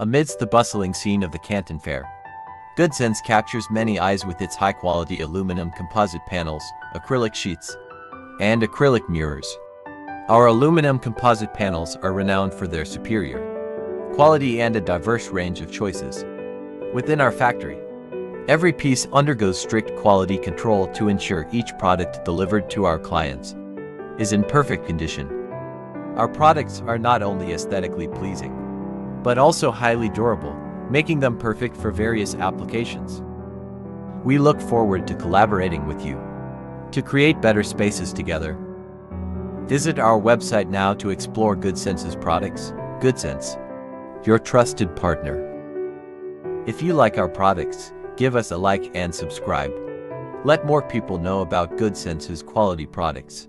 Amidst the bustling scene of the Canton Fair, Goodsense captures many eyes with its high-quality aluminum composite panels, acrylic sheets, and acrylic mirrors. Our aluminum composite panels are renowned for their superior quality and a diverse range of choices. Within our factory, every piece undergoes strict quality control to ensure each product delivered to our clients is in perfect condition. Our products are not only aesthetically pleasing, but also highly durable, making them perfect for various applications. We look forward to collaborating with you to create better spaces together. Visit our website now to explore Goodsense's products. Goodsense, your trusted partner. If you like our products, give us a like and subscribe. Let more people know about Goodsense's quality products.